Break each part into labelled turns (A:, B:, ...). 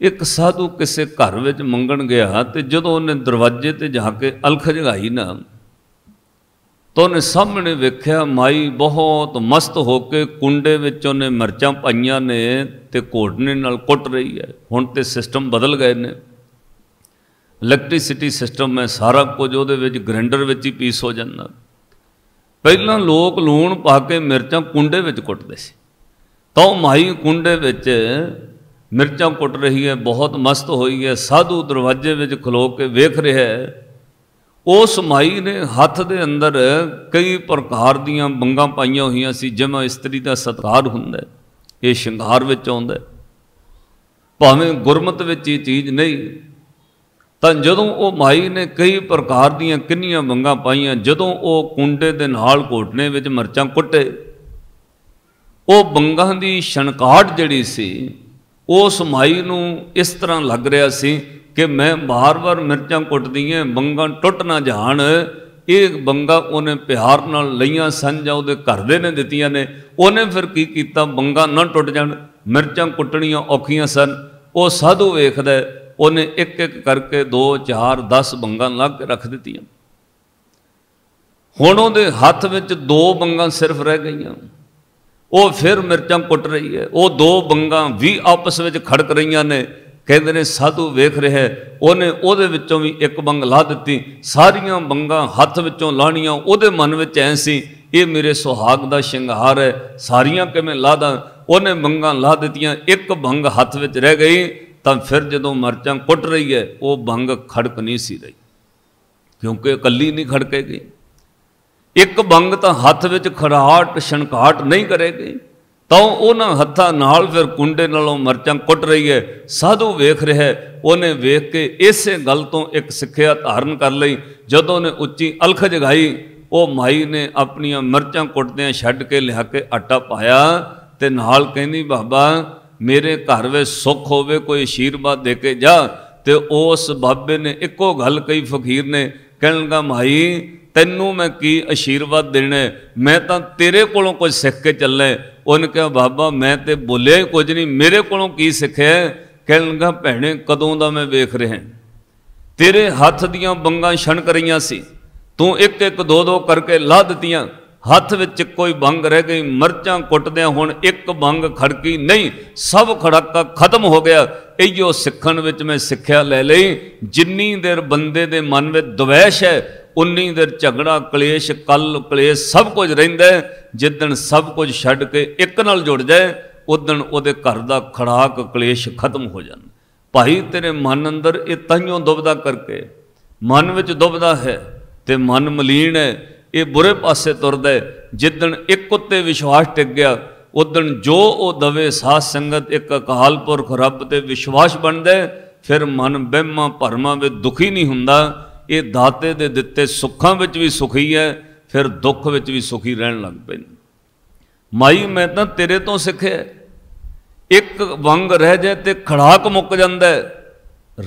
A: ਇੱਕ ਸਾਧੂ ਕਿਸੇ ਘਰ ਵਿੱਚ ਮੰਗਣ ਗਿਆ ਤੇ ਜਦੋਂ ਉਹਨੇ ਦਰਵਾਜ਼ੇ ਤੇ ਜਾ ਕੇ ਅਲਖ ਜਗਾਈ ਨਾ, ਤਾਂ ਉਹਨੇ ਸਾਹਮਣੇ ਵੇਖਿਆ ਮਾਈ ਬਹੁਤ ਮਸਤ ਹੋ ਕੇ ਕੁੰਡੇ ਵਿੱਚ ਉਹਨੇ ਮਿਰਚਾਂ ਪਾਈਆਂ ਨੇ ਤੇ ਘੋਟਨੇ ਨਾਲ ਕੁੱਟ ਰਹੀ ਹੈ। ਹੁਣ ਤੇ ਸਿਸਟਮ ਬਦਲ ਗਏ ਨੇ। ਇਲੈਕਟ੍ਰਿਸਿਟੀ ਸਿਸਟਮ ਹੈ, ਸਾਰਾ ਕੁਝ ਉਹਦੇ ਵਿੱਚ ਗ੍ਰੈਂਡਰ ਵਿੱਚ ਹੀ ਪੀਸ ਹੋ ਜਾਂਦਾ। ਪਹਿਲਾਂ ਲੋਕ ਲੂਣ ਪਾ ਕੇ ਮਿਰਚਾਂ ਕੁੰਡੇ ਵਿੱਚ ਕੁੱਟਦੇ ਸੀ। ਤਾਂ ਉਹ ਮਾਈ ਕੁੰਡੇ ਵਿੱਚ ਮਿਰਚਾਂ ਕੁੱਟ ਰਹੀ ਹੈ, ਬਹੁਤ ਮਸਤ ਹੋਈ ਹੈ, ਸਾਧੂ ਦਰਵਾਜ਼ੇ ਵਿੱਚ ਖਲੋ ਕੇ ਵੇਖ ਰਿਹਾ ਹੈ। ਉਸ ਮਾਈ ਨੇ ਹੱਥ ਦੇ ਅੰਦਰ ਕਈ ਪ੍ਰਕਾਰ ਦੀਆਂ ਬੰਗਾਂ ਪਾਈਆਂ ਹੋਈਆਂ ਸੀ, ਜਿਵੇਂ ਇਸਤਰੀ ਦਾ ਸਤਕਾਰ ਹੁੰਦਾ ਹੈ, ਇਹ ਸ਼ਿੰਗਾਰ ਵਿੱਚ ਆਉਂਦਾ ਭਾਵੇਂ ਗੁਰਮਤ ਵਿੱਚ ਇਹ ਚੀਜ਼ ਨਹੀਂ, ਤਾਂ ਜਦੋਂ ਉਹ ਮਾਈ ਨੇ ਕਈ ਪ੍ਰਕਾਰ ਦੀਆਂ ਕਿੰਨੀਆਂ ਬੰਗਾਂ ਪਾਈਆਂ, ਜਦੋਂ ਉਹ ਕੁੰਡੇ ਦੇ ਨਾਲ ਘੋਟਨੇ ਵਿੱਚ ਮਰਚਾਂ ਕੁੱਟੇ, ਉਹ ਬੰਗਾਂ ਦੀ ਛਣਕਾਟ ਜਿਹੜੀ ਸੀ ਉਸ ਮਾਈ ਨੂੰ ਇਸ ਤਰ੍ਹਾਂ ਲੱਗ ਰਿਹਾ ਸੀ ਕਿ ਮੈਂ ਬਾਰ-ਬਾਰ ਮਿਰਚਾਂ ਕੁੱਟਦੀਆਂ, ਬੰਗਾਂ ਟੁੱਟ ਨਾ ਜਾਣ। ਇਹ ਬੰਗਾ ਉਹਨੇ ਪਿਆਰ ਨਾਲ ਲਈਆਂ ਸਨ ਜਾਂ ਉਹਦੇ ਘਰ ਦੇ ਨੇ ਦਿੱਤੀਆਂ ਨੇ। ਉਹਨੇ ਫਿਰ ਕੀ ਕੀਤਾ? ਬੰਗਾ ਨਾ ਟੁੱਟ ਜਾਣ, ਮਿਰਚਾਂ ਕੁੱਟਣੀਆਂ ਔਖੀਆਂ ਸਨ। ਉਹ ਸਾਧੂ ਵੇਖਦਾ ਉਹਨੇ ਇੱਕ ਇੱਕ ਕਰਕੇ 2 4 10 ਬੰਗਾਂ ਲਾ ਕੇ ਰੱਖ ਦਿੱਤੀਆਂ। ਹੁਣ ਉਹਦੇ ਹੱਥ ਵਿੱਚ ਦੋ ਬੰਗਾਂ ਸਿਰਫ ਰਹਿ ਗਈਆਂ। ਉਹ ਫਿਰ ਮਿਰਚਾਂ ਕੁੱਟ ਰਹੀ ਹੈ। ਉਹ ਦੋ ਬੰਗਾਂ ਵੀ ਆਪਸ ਵਿੱਚ ਖੜਕ ਰਹੀਆਂ ਨੇ। ਕਹਿੰਦੇ ਨੇ, ਸਾਧੂ ਵੇਖ ਰਿਹਾ ਉਹਨੇ ਉਹਦੇ ਵਿੱਚੋਂ ਵੀ ਇੱਕ ਬੰਗ ਲਾ ਦਿੱਤੀ। ਸਾਰੀਆਂ ਬੰਗਾਂ ਹੱਥ ਵਿੱਚੋਂ ਲਾਣੀਆਂ ਉਹਦੇ ਮਨ ਵਿੱਚ ਐ ਸੀ, ਇਹ ਮੇਰੇ ਸੁਹਾਗ ਦਾ ਸ਼ਿੰਗਾਰ ਹੈ। ਸਾਰੀਆਂ ਕਿਵੇਂ ਲਾਦਾ ਉਹਨੇ ਬੰਗਾਂ ਲਾ ਦਿੱਤੀਆਂ। ਇੱਕ ਬੰਗ ਹੱਥ ਵਿੱਚ ਰਹਿ ਗਈ, ਤਾਂ ਫਿਰ ਜਦੋਂ ਮਰਚਾਂ ਕੁੱਟ ਰਹੀ ਹੈ, ਉਹ ਬੰਗ ਖੜਕ ਨਹੀਂ ਸੀ ਰਹੀ। ਕਿਉਂਕਿ ਇਕੱਲੀ ਨਹੀਂ ਖੜਕੇਗੀ। ਇੱਕ ਬੰਗ ਤਾਂ ਹੱਥ ਵਿੱਚ ਖੜਾਟ, ਛਣਕਾਟ ਨਹੀਂ ਕਰੇਗੀ। ਤਾਂ ਉਹਨਾਂ ਹੱਥਾਂ ਨਾਲ ਫਿਰ ਕੁੰਡੇ ਨਾਲੋਂ ਮਰਚਾਂ ਕੁੱਟ ਰਹੀ ਹੈ। ਸਾਧੂ ਵੇਖ ਰਿਹਾ ਉਹਨੇ ਵੇਖ ਕੇ ਇਸੇ ਗੱਲ ਤੋਂ ਇੱਕ ਸਿੱਖਿਆ ਧਾਰਨ ਕਰ ਲਈ। ਜਦੋਂ ਨੇ ਉੱਚੀ ਅਲਖ ਜਗਾਈ, ਉਹ ਮਾਈ ਨੇ ਆਪਣੀਆਂ ਮਰਚਾਂ ਕੁੱਟਦਿਆਂ ਛੱਡ ਕੇ ਲਿਆ ਕੇ ਆਟਾ ਪਾਇਆ ਤੇ ਨਾਲ ਕਹਿੰਦੀ, ਬਾਬਾ, ਮੇਰੇ ਘਰ ਵਿੱਚ ਸੁੱਖ ਹੋਵੇ, ਕੋਈ ਅਸ਼ੀਰਵਾਦ ਦੇ ਕੇ ਜਾ। ਤੇ ਉਸ ਬਾਬੇ ਨੇ ਇੱਕੋ ਗੱਲ ਕਹੀ ਫਕੀਰ ਨੇ, ਕਹਿਣ ਲੱਗਾ, ਮਾਈ ਤੈਨੂੰ ਮੈਂ ਕੀ ਅਸ਼ੀਰਵਾਦ ਦੇਣਾ ਮੈਂ ਤਾਂ ਤੇਰੇ ਕੋਲੋਂ ਕੁਝ ਸਿੱਖ ਕੇ ਚੱਲਣਾ ਉਹਨੇ ਕਿਹਾ, ਬਾਬਾ, ਮੈਂ ਤੇ ਬੋਲਿਆ ਹੀ ਕੁਝ ਨਹੀਂ। ਮੇਰੇ ਕੋਲੋਂ ਕੀ ਸਿੱਖਿਆ ਕਹਿਣ ਲੱਗਾ, ਭੈਣੇ, ਕਦੋਂ ਦਾ ਮੈਂ ਵੇਖ ਰਿਹਾ ਤੇਰੇ ਹੱਥ ਦੀਆਂ ਬੰਗਾਂ ਛਣਕ ਰਹੀਆਂ ਸੀ। ਤੂੰ ਇੱਕ ਇੱਕ ਦੋ ਦੋ ਕਰਕੇ ਲਾ ਦਿੱਤੀਆਂ। ਹੱਥ ਵਿੱਚ ਕੋਈ ਬੰਗ ਰਹਿ ਗਈ। ਮਰਚਾਂ ਕੁੱਟਦਿਆਂ ਹੁਣ ਇੱਕ ਬੰਗ ਖੜਕੀ ਨਹੀਂ। ਸਭ ਖੜਾਕਾ ਖਤਮ ਹੋ ਗਿਆ। ਇਹੋ ਸਿੱਖਣ ਵਿੱਚ ਮੈਂ ਸਿੱਖਿਆ ਲੈ ਲਈ। ਜਿੰਨੀ ਦੇਰ ਬੰਦੇ ਦੇ ਮਨ ਵਿੱਚ ਦਵੈਸ਼ ਹੈ ਉਨੀ ਦੇਰ ਝਗੜਾ, ਕਲੇਸ਼, ਕੱਲ, ਕਲੇਸ਼ ਸਭ ਕੁਝ ਰਹਿੰਦਾ ਜਿੱਦਣ ਸਭ ਕੁਝ ਛੱਡ ਕੇ ਇੱਕ ਨਾਲ ਜੁੜ ਜਾਏ ਉਦਣ ਉਹਦੇ ਘਰ ਦਾ ਖੜਾਕ, ਕਲੇਸ਼ ਖਤਮ ਹੋ ਜਾਂਦਾ। ਭਾਈ, ਤੇਰੇ ਮਨ ਅੰਦਰ ਇਹ ਤਾਈਓ ਦੁਬਦਾ ਕਰਕੇ, ਮਨ ਵਿੱਚ ਦੁਬਦਾ ਹੈ ਤੇ ਮਨ ਮਲੀਨ ਹੈ। ਇਹ ਬੁਰੇ ਪਾਸੇ ਤੁਰਦਾ ਜਿੱਦਣ ਇੱਕ ਉੱਤੇ ਵਿਸ਼ਵਾਸ ਟਿਕ ਗਿਆ ਉਦਣ ਜੋ ਉਹ ਦਵੇ ਸਾਧ ਸੰਗਤ, ਇੱਕ ਅਕਾਲ ਪੁਰਖ ਰੱਬ ਤੇ ਵਿਸ਼ਵਾਸ ਬਣਦਾ ਫਿਰ ਮਨ ਬਹਿਮਾ ਭਰਮਾਂ ਵਿੱਚ ਦੁਖੀ ਨਹੀਂ ਹੁੰਦਾ। ਇਹ ਦਾਤੇ ਦੇ ਦਿੱਤੇ ਸੁੱਖਾਂ ਵਿੱਚ ਵੀ ਸੁਖੀ ਹੈ, ਫਿਰ ਦੁੱਖ ਵਿੱਚ ਵੀ ਸੁਖੀ ਰਹਿਣ ਲੱਗ ਪੈਂਦਾ। ਮਾਈ, ਮੈਂ ਤਾਂ ਤੇਰੇ ਤੋਂ ਸਿੱਖਿਆ ਇੱਕ ਵੰਗ ਰਹਿ ਜਾਏ ਤੇ ਖੜਾਕ ਮੁੱਕ ਜਾਂਦਾ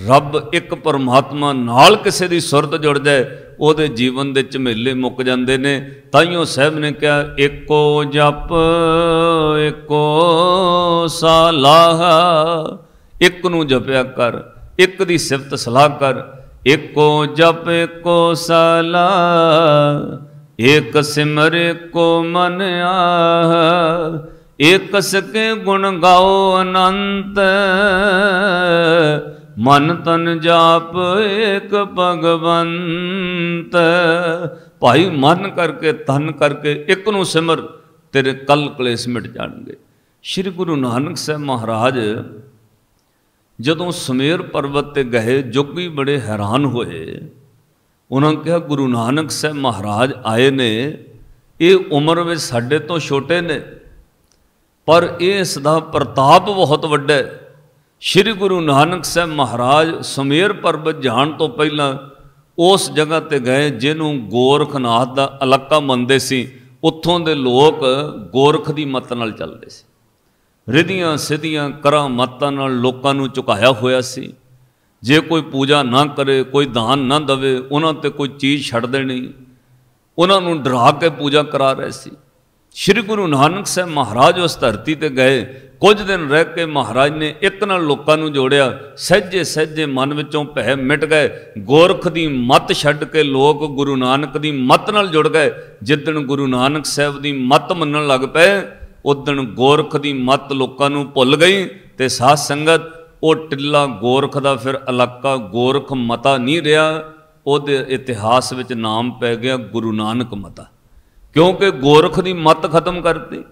A: ਰੱਬ ਇੱਕ ਪਰਮਾਤਮਾ ਨਾਲ ਕਿਸੇ ਦੀ ਸੁਰਤ ਜੁੜ ਜਾਏ, ਉਹਦੇ ਜੀਵਨ ਦੇ ਝਮੇਲੇ ਮੁੱਕ ਜਾਂਦੇ ਨੇ। ਤਾਈਓ ਸਾਹਿਬ ਨੇ ਕਿਹਾ, ਇੱਕੋ ਜਪ ਏਕੋ ਸਾਲਾਹ, ਇੱਕ ਨੂੰ ਜਪਿਆ ਕਰ, ਇੱਕ ਦੀ ਸਿਫਤ ਸਲਾਹ ਕਰ ਏਕੋ ਜਪ ਏਕੋ ਸਲਾ ਏਕ ਸਿਮਰ ਏਕੋ ਮਨ ਆਹ। ਏਕ ਸਕੇ ਗੁਣ ਗਾਓ ਅਨੰਤ, ਮਨ ਤਨ ਜਾਪ ਏਕ ਭਗਵੰਤ। ਭਾਈ ਮਨ ਕਰਕੇ, ਤਨ ਕਰਕੇ, ਇੱਕ ਨੂੰ ਸਿਮਰ, ਤੇਰੇ ਕਲ ਕਲੇਸ਼ ਮਿਟ ਜਾਣਗੇ। ਸ੍ਰੀ ਗੁਰੂ ਨਾਨਕ ਸਾਹਿਬ ਮਹਾਰਾਜ ਜਦੋਂ ਸਮੇਰ ਪਰਬਤ ਤੇ ਗਏ, ਜੋਗੀ ਬੜੇ ਹੈਰਾਨ ਹੋਏ। ਉਹਨਾਂ ਕਿਹਾ, ਗੁਰੂ ਨਾਨਕ ਸਾਹਿਬ ਮਹਾਰਾਜ ਆਏ ਨੇ। ਇਹ ਉਮਰ ਵਿੱਚ ਸਾਡੇ ਤੋਂ ਛੋਟੇ ਨੇ। ਪਰ ਇਸ ਦਾ ਪ੍ਰਤਾਪ ਬਹੁਤ ਵੱਡਾ ਹੈ। ਸ੍ਰੀ ਗੁਰੂ ਨਾਨਕ ਸਾਹਿਬ ਮਹਾਰਾਜ ਸਮੇਰ ਪਰਬਤ ਜਾਣ ਤੋਂ ਪਹਿਲਾਂ ਉਸ ਜਗ੍ਹਾ ਤੇ ਗਏ ਜਿਹਨੂੰ ਗੋਰਖਨਾਥ ਦਾ ਇਲਾਕਾ ਮੰਨਦੇ ਸੀ। ਉੱਥੋਂ ਦੇ ਲੋਕ ਗੋਰਖ ਦੀ ਮਤ ਨਾਲ ਚੱਲਦੇ ਸੀ। ਰਿਧੀਆਂ ਸਿਧੀਆਂ ਕਰਾਂ ਮਤਾਂ ਨਾਲ ਲੋਕਾਂ ਨੂੰ ਝੁਕਾਇਆ ਹੋਇਆ ਸੀ। ਜੇ ਕੋਈ ਪੂਜਾ ਨਾ ਕਰੇ, ਕੋਈ ਦਾਨ ਨਾ ਦਵੇ, ਉਹਨਾਂ ਤੇ ਕੋਈ ਚੀਜ਼ ਛੱਡ ਦੇਣੀ, ਉਹਨਾਂ ਨੂੰ ਡਰਾ ਕੇ ਪੂਜਾ ਕਰਾ ਰਹੇ ਸੀ। ਸ੍ਰੀ ਗੁਰੂ ਨਾਨਕ ਸਾਹਿਬ ਮਹਾਰਾਜ ਉਸ ਧਰਤੀ ਤੇ ਗਏ। ਕੁਝ ਦਿਨ ਰਹਿ ਕੇ ਮਹਾਰਾਜ ਨੇ ਇੱਕ ਨਾਲ ਲੋਕਾਂ ਨੂੰ ਜੋੜਿਆ। ਸਹਿਜੇ ਸਹਿਜੇ ਮਨ ਵਿੱਚੋਂ ਭੈ ਮਿਟ ਗਏ। ਗੋਰਖ ਦੀ ਮਤ ਛੱਡ ਕੇ ਲੋਕ ਗੁਰੂ ਨਾਨਕ ਦੀ ਮਤ ਨਾਲ ਜੁੜ ਗਏ। ਜਿੱਦਣ ਗੁਰੂ ਨਾਨਕ ਸਾਹਿਬ ਦੀ ਮਤ ਮੰਨਣ ਲੱਗ ਪਏ ਉਦਣ ਗੋਰਖ ਦੀ ਮਤ ਲੋਕਾਂ ਨੂੰ ਭੁੱਲ ਗਈ ਤੇ ਸਾਧ ਸੰਗਤ, ਉਹ ਟਿੱਲਾ ਗੋਰਖ ਦਾ ਫਿਰ ਇਲਾਕਾ ਗੋਰਖ ਮਤਾ ਨਹੀਂ ਰਿਹਾ। ਉਹਦੇ ਇਤਿਹਾਸ ਵਿੱਚ ਨਾਮ ਪੈ ਗਿਆ ਗੁਰੂ ਨਾਨਕ ਮਤਾ। ਕਿਉਂਕਿ ਗੋਰਖ ਦੀ ਮਤ ਖਤਮ ਕਰਤੀ।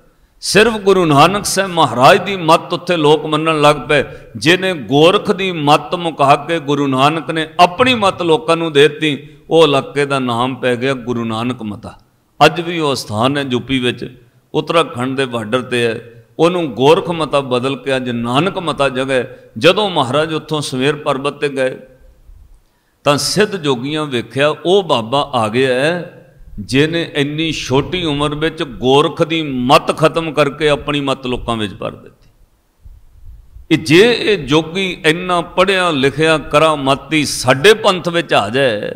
A: ਸਿਰਫ ਗੁਰੂ ਨਾਨਕ ਸਾਹਿਬ ਮਹਾਰਾਜ ਦੀ ਮਤ ਉੱਥੇ ਲੋਕ ਮੰਨਣ ਲੱਗ ਪਏ, ਜਿਹਨੇ ਗੋਰਖ ਦੀ ਮਤ ਮੁਕਾ ਕੇ ਗੁਰੂ ਨਾਨਕ ਨੇ ਆਪਣੀ ਮਤ ਲੋਕਾਂ ਨੂੰ ਦੇ ਦਿੱਤੀ। ਉਹ ਇਲਾਕੇ ਦਾ ਨਾਮ ਪੈ ਗਿਆ ਗੁਰੂ ਨਾਨਕ ਮਤਾ। ਅੱਜ ਵੀ ਉਹ ਸਥਾਨ ਹੈ ਯੂਪੀ ਵਿੱਚ। ਉੱਤਰਾਖੰਡ ਦੇ ਬਾਰਡਰ ਤੇ ਹੈ। ਉਹਨੂੰ ਗੋਰਖ ਮਤਾ ਬਦਲ ਕੇ ਅੱਜ ਨਾਨਕ ਮਤਾ ਜਗ੍ਹਾ ਜਦੋਂ ਮਹਾਰਾਜ ਉੱਥੋਂ ਸਵੇਰ ਪਰਬਤ ਤੇ ਗਏ, ਤਾਂ ਸਿੱਧ ਜੋਗੀਆਂ ਵੇਖਿਆ, ਉਹ ਬਾਬਾ ਆ ਗਿਆ ਜਿਹਨੇ ਇੰਨੀ ਛੋਟੀ ਉਮਰ ਵਿੱਚ ਗੋਰਖ ਦੀ ਮਤ ਖਤਮ ਕਰਕੇ ਆਪਣੀ ਮਤ ਲੋਕਾਂ ਵਿੱਚ ਭਰ ਦਿੱਤੀ। ਇਹ ਜੇ ਇਹ ਜੋਗੀ ਇੰਨਾ ਪੜਿਆ ਲਿਖਿਆ ਕਰਾਮਤੀ ਸਾਡੇ ਪੰਥ ਵਿੱਚ ਆ ਜਾਏ,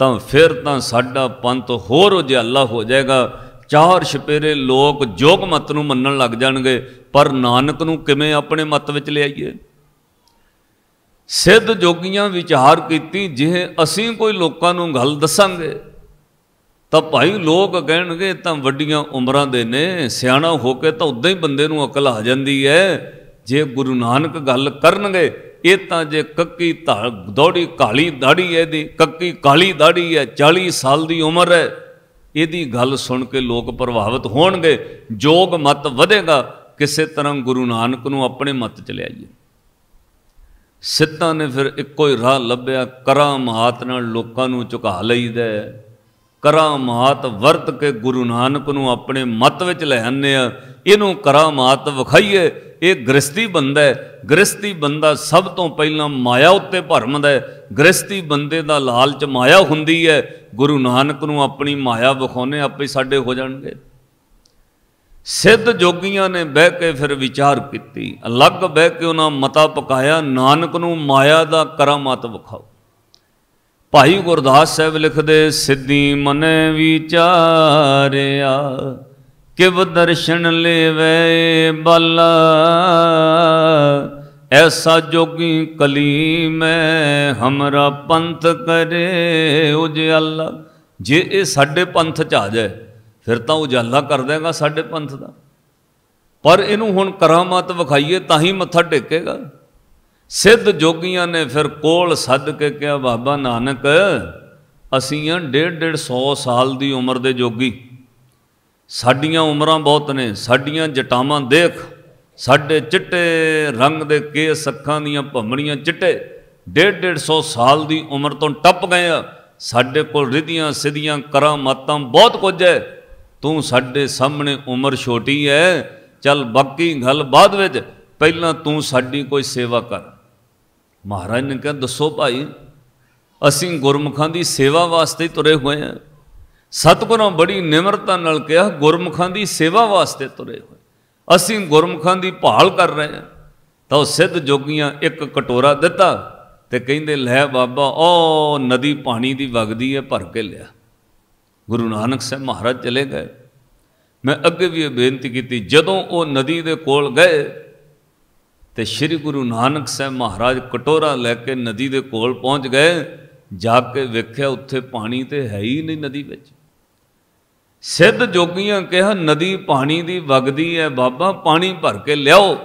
A: ਤਾਂ ਫਿਰ ਤਾਂ ਸਾਡਾ ਪੰਥ ਹੋਰ ਉਜਿਆਲਾ ਹੋ ਜਾਏਗਾ। ਚਾਰ ਛਪੇਰੇ ਲੋਕ ਜੋਗ ਮਤ ਨੂੰ ਮੰਨਣ ਲੱਗ ਜਾਣਗੇ, ਪਰ ਨਾਨਕ ਨੂੰ ਕਿਵੇਂ ਆਪਣੇ ਮਤ ਵਿੱਚ ਲਿਆਈਏ? ਸਿੱਧ ਜੋਗੀਆਂ ਵਿਚਾਰ ਕੀਤੀ ਜੇ ਅਸੀਂ ਕੋਈ ਲੋਕਾਂ ਨੂੰ ਗੱਲ ਦੱਸਾਂਗੇ, ਤਾਂ ਭਾਈ ਲੋਕ ਕਹਿਣਗੇ, ਤਾਂ ਵੱਡੀਆਂ ਉਮਰਾਂ ਦੇ ਨੇ, ਸਿਆਣਾ ਹੋ ਕੇ ਤਾਂ ਉਦਾਂ ਹੀ ਬੰਦੇ ਨੂੰ ਅਕਲ ਆ ਜਾਂਦੀ ਹੈ। ਜੇ ਗੁਰੂ ਨਾਨਕ ਗੱਲ ਕਰਨਗੇ, ਇਹ ਤਾਂ ਜੇ ਕੱਕੀ ਦੌੜੀ ਕਾਲੀ ਦਾੜੀ ਹੈ ਇਹਦੀ, ਕੱਕੀ ਕਾਲੀ ਦਾੜੀ ਹੈ 40 ਸਾਲ ਦੀ ਉਮਰ ਹੈ ਇਹਦੀ ਗੱਲ ਸੁਣ ਕੇ ਲੋਕ ਪ੍ਰਭਾਵਿਤ ਹੋਣਗੇ, ਜੋਗ ਮਤ ਵਧੇਗਾ, ਕਿਸੇ ਤਰ੍ਹਾਂ ਗੁਰੂ ਨਾਨਕ ਨੂੰ ਆਪਣੇ ਮਤ ਚ ਲਿਆਈਏ ਸਿੱਧਾਂ ਨੇ ਫਿਰ ਇੱਕੋ ਹੀ ਰਾਹ ਲੱਭਿਆ ਕਰਾਮਾਤ ਨਾਲ ਲੋਕਾਂ ਨੂੰ ਝੁਕਾ ਲਈਦਾ ਕਰਾਮਾਤ ਵਰਤ ਕੇ ਗੁਰੂ ਨਾਨਕ ਨੂੰ ਆਪਣੇ ਮਤ ਵਿੱਚ ਲੈ ਆਨੇ ਆ। ਇਹਨੂੰ ਕਰਾਮਾਤ ਵਿਖਾਈਏ, ਇਹ ਗ੍ਰਸਤੀ ਬੰਦਾ ਹੈ। ਗ੍ਰਸਤੀ ਬੰਦਾ ਸਭ ਤੋਂ ਪਹਿਲਾਂ ਮਾਇਆ ਉੱਤੇ ਭਰਮਦਾ ਹੈ। ਗ੍ਰਸਤੀ ਬੰਦੇ ਦਾ ਲਾਲਚ ਮਾਇਆ ਹੁੰਦੀ ਹੈ। ਗੁਰੂ ਨਾਨਕ ਨੂੰ ਆਪਣੀ ਮਾਇਆ ਵਿਖਾਉਨੇ ਆਪੇ ਸਾਡੇ ਹੋ ਜਾਣਗੇ। ਸਿੱਧ ਜੋਗੀਆਂ ਨੇ ਬਹਿ ਕੇ ਫਿਰ ਵਿਚਾਰ ਕੀਤੀ। ਅਲੱਗ ਬਹਿ ਕੇ ਉਹਨਾਂ ਮਤਾ ਪਕਾਇਆ। ਨਾਨਕ ਨੂੰ ਮਾਇਆ ਦਾ ਕਰਾਮਾਤ ਵਿਖਾਓ। ਭਾਈ ਗੁਰਦਾਸ ਸਾਹਿਬ ਲਿਖਦੇ, ਸਿੱਧੀ ਮਨੇ ਵਿਚਾਰਿਆ, ਕਿਵ ਦਰਸ਼ਨ ਲੈਵੇ ਬਲ। ਐਸਾ ਜੋਗੀ ਕਲੀ ਮੈਂ, ਹਮਰਾ ਪੰਥ ਕਰੇ ਉਜਾਲਾ। ਜੇ ਇਹ ਸਾਡੇ ਪੰਥ ਚ ਆ ਜਾਏ, ਫਿਰ ਤਾਂ ਉਜਾਲਾ ਕਰ ਦੇਗਾ ਸਾਡੇ ਪੰਥ ਦਾ। ਪਰ ਇਹਨੂੰ ਹੁਣ ਕਰਾਮਾਤ ਵਿਖਾਈਏ, ਤਾਂ ਹੀ ਮੱਥਾ ਟੇਕੇਗਾ। ਸਿੱਧ ਜੋਗੀਆਂ ਨੇ ਫਿਰ ਕੋਲ ਸੱਦ ਕੇ ਕਿਹਾ, ਬਾਬਾ ਨਾਨਕ ਅਸੀਂ ਆ ਡੇਢ ਡੇਢ 100 ਸਾਲ ਦੀ ਉਮਰ ਦੇ ਜੋਗੀ। ਸਾਡੀਆਂ ਉਮਰਾਂ ਬਹੁਤ ਨੇ, ਸਾਡੀਆਂ ਜਟਾਵਾਂ ਦੇਖ, ਸਾਡੇ ਚਿੱਟੇ ਰੰਗ ਦੇ ਕੇਸ ਅੱਖਾਂ ਦੀਆਂ ਭੰਮੜੀਆਂ ਚਿੱਟੇ। ਡੇਢ ਡੇਢ 100 ਸਾਲ ਦੀ ਉਮਰ ਤੋਂ ਟੱਪ ਗਏ ਆ। ਸਾਡੇ ਕੋਲ ਰਿਧੀਆਂ ਸਿਧੀਆਂ ਕਰਾਮਾਤਾਂ ਬਹੁਤ ਕੁਝ ਹੈ ਤੂੰ ਸਾਡੇ ਸਾਹਮਣੇ ਉਮਰ ਛੋਟੀ ਹੈ ਚੱਲ ਬਾਕੀ ਗੱਲ ਬਾਅਦ ਵਿੱਚ। ਪਹਿਲਾਂ ਤੂੰ ਸਾਡੀ ਕੋਈ ਸੇਵਾ ਕਰ। ਮਹਾਰਾਜ ਨੇ ਕਿਹਾ, ਦੱਸੋ ਭਾਈ, ਅਸੀਂ ਗੁਰਮੁਖਾਂ ਦੀ ਸੇਵਾ ਵਾਸਤੇ ਤੁਰੇ ਹੋਏ ਹਾਂ। ਸਤਿਗੁਰਾਂ ਬੜੀ ਨਿਮਰਤਾ ਨਾਲ ਕਿਹਾ, ਗੁਰਮੁਖਾਂ ਦੀ ਸੇਵਾ ਵਾਸਤੇ ਤੁਰੇ ਹੋਏ। ਅਸੀਂ ਗੁਰਮੁਖਾਂ ਦੀ ਭਾਲ ਕਰ ਰਹੇ ਹਾਂ। ਤਾਂ ਉਹ ਸਿੱਧ ਜੋਗੀਆਂ ਇੱਕ ਕਟੋਰਾ ਦਿੱਤਾ ਤੇ ਕਹਿੰਦੇ, ਲੈ ਬਾਬਾ, ਉਹ ਨਦੀ ਪਾਣੀ ਦੀ ਵਗਦੀ ਹੈ, ਭਰ ਕੇ ਲਿਆ। ਗੁਰੂ ਨਾਨਕ ਸਾਹਿਬ ਮਹਾਰਾਜ ਚਲੇ ਗਏ। ਮੈਂ ਅੱਗੇ ਵੀ ਇਹ ਬੇਨਤੀ ਕੀਤੀ, ਜਦੋਂ ਉਹ ਨਦੀ ਦੇ ਕੋਲ ਗਏ ਤੇ ਸ੍ਰੀ ਗੁਰੂ ਨਾਨਕ ਸਾਹਿਬ ਮਹਾਰਾਜ ਕਟੋਰਾ ਲੈ ਕੇ ਨਦੀ ਦੇ ਕੋਲ ਪਹੁੰਚ ਗਏ, ਜਾ ਕੇ ਵੇਖਿਆ ਉੱਥੇ ਪਾਣੀ ਤੇ ਹੈ ਹੀ ਨਹੀਂ ਨਦੀ ਵਿੱਚ। ਸਿੱਧ ਜੋਗੀਆਂ ਕਿਹਾ, ਨਦੀ ਪਾਣੀ ਦੀ ਵਗਦੀ ਹੈ ਬਾਬਾ, ਪਾਣੀ ਭਰ ਕੇ ਲਿਆਓ।